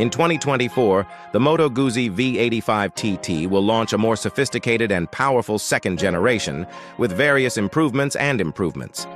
In 2024, the Moto Guzzi V85 TT will launch a more sophisticated and powerful second generation with various improvements and improvements.